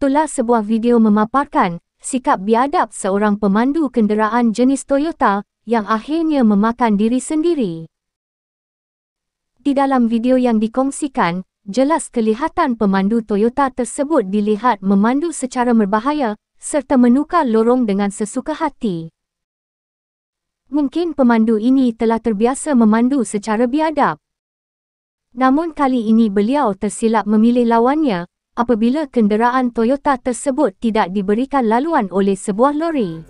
Itulah sebuah video memaparkan sikap biadab seorang pemandu kenderaan jenis Toyota yang akhirnya memakan diri sendiri. Di dalam video yang dikongsikan, jelas kelihatan pemandu Toyota tersebut dilihat memandu secara berbahaya serta menukar lorong dengan sesuka hati. Mungkin pemandu ini telah terbiasa memandu secara biadab. Namun kali ini beliau tersilap memilih lawannya apabila kenderaan Toyota tersebut tidak diberikan laluan oleh sebuah lori.